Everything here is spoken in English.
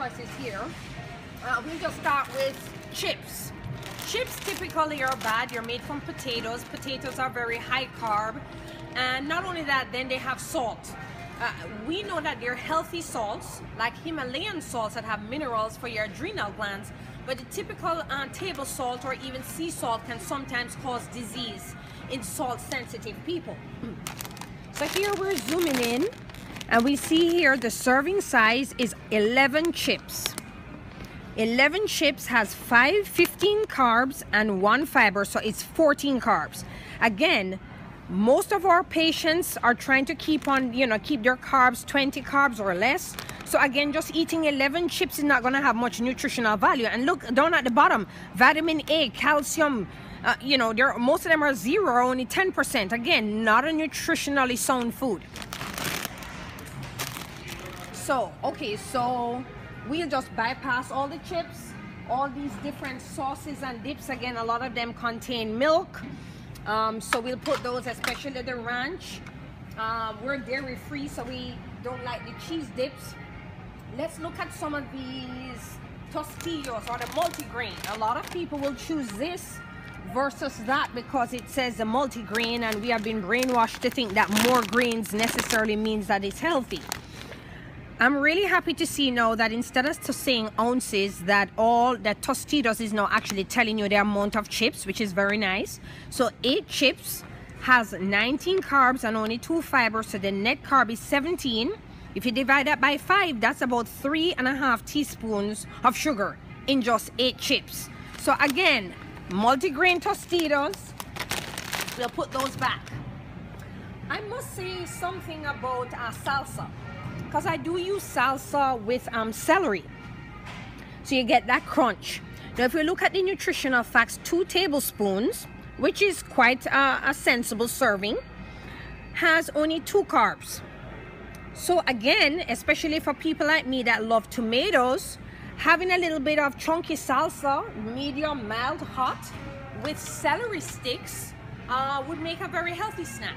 choices here. Uh, we'll just start with chips. Chips typically are bad. They're made from potatoes. Potatoes are very high carb. And not only that, then they have salt. Uh, we know that they're healthy salts, like Himalayan salts that have minerals for your adrenal glands, but the typical uh, table salt or even sea salt can sometimes cause disease in salt sensitive people. So here we're zooming in and we see here the serving size is 11 chips. 11 chips has 5, 15 carbs and 1 fiber, so it's 14 carbs. Again, most of our patients are trying to keep on, you know, keep their carbs 20 carbs or less. So again, just eating 11 chips is not going to have much nutritional value. And look down at the bottom, vitamin A, calcium, uh, you know, most of them are zero, only 10%. Again, not a nutritionally sound food. So, okay, so we'll just bypass all the chips, all these different sauces and dips. Again, a lot of them contain milk. Um, so we'll put those, especially the ranch. Um, we're dairy free, so we don't like the cheese dips. Let's look at some of these Tostitos or the multigrain. A lot of people will choose this versus that because it says the multigrain and we have been brainwashed to think that more grains necessarily means that it's healthy. I'm really happy to see now that instead of saying ounces that all that Tostitos is now actually telling you the amount of chips which is very nice. So eight chips has 19 carbs and only two fibers so the net carb is 17 if you divide that by five that's about three and a half teaspoons of sugar in just eight chips. So again multigrain Tostitos. We'll put those back. I must say something about our salsa because I do use salsa with um, celery. So you get that crunch. Now if we look at the nutritional facts, two tablespoons, which is quite a sensible serving, has only two carbs. So again, especially for people like me that love tomatoes, having a little bit of chunky salsa, medium, mild, hot, with celery sticks uh, would make a very healthy snack.